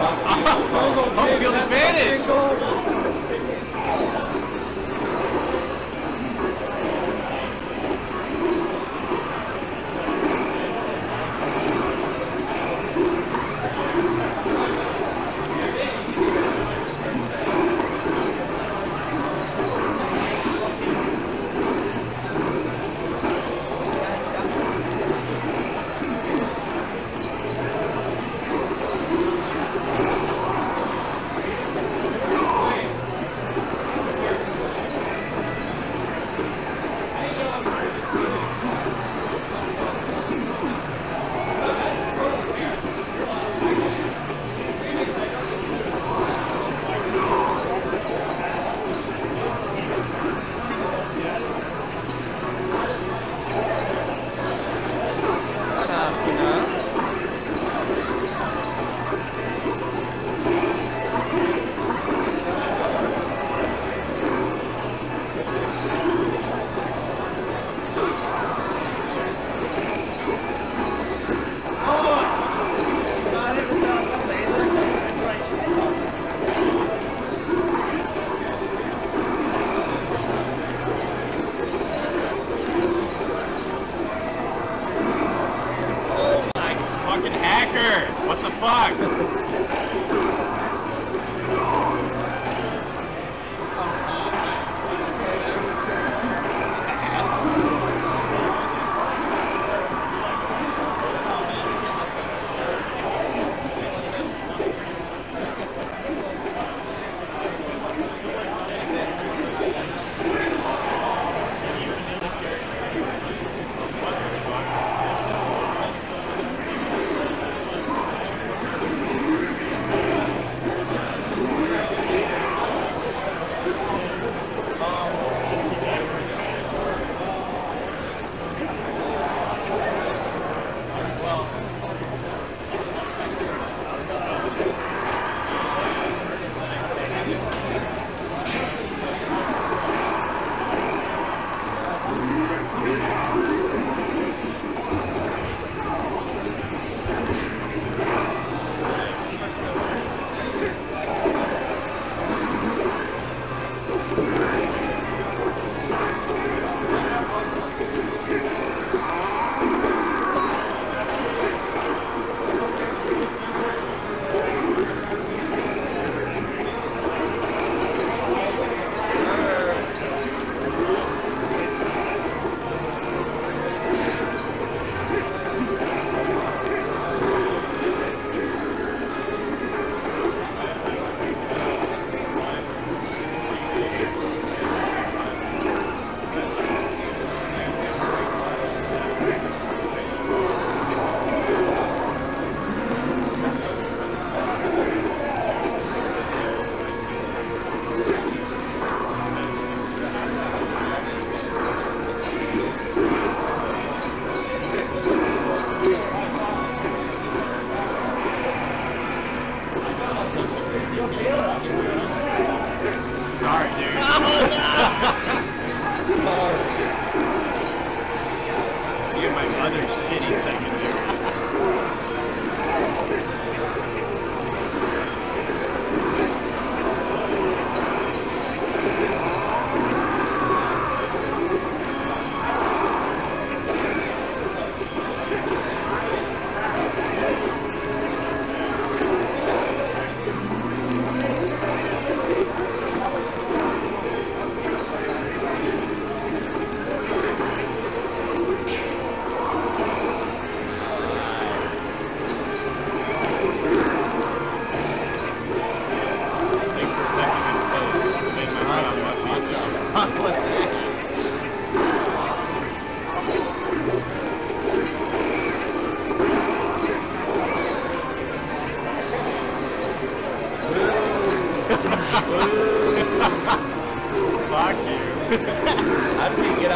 Oh, you're vetted.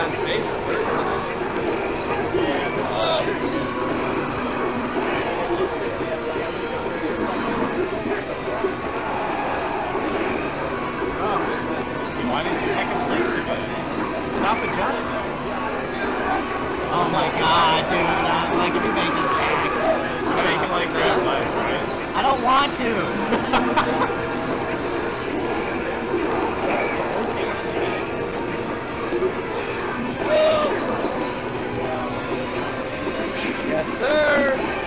On stage the first time? Why didn't you take a place? Stop adjusting. Oh my god, dude. Like, if you make back. I mean, you can like grab right? I don't don't want to. sir.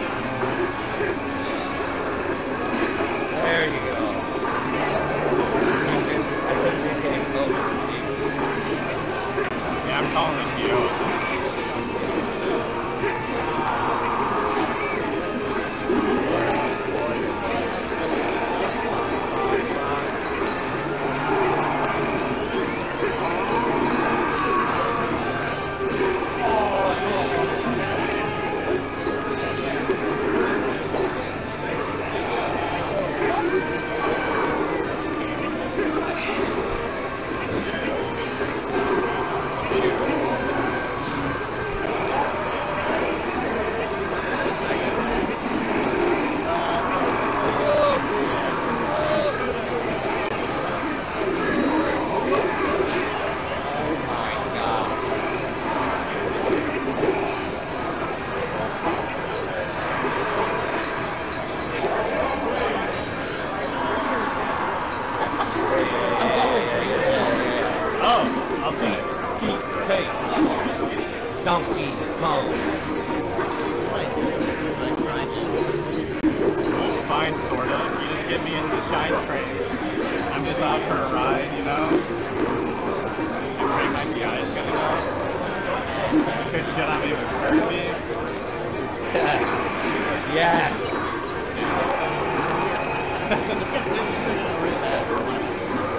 It's sorta. You just get me in the shine train. I'm just out for a ride, you know? You break my GI is gonna go. Good shit, I'm even hurt me. Yes. Yes.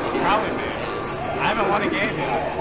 Probably me. I haven't won a game yet.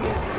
Alright,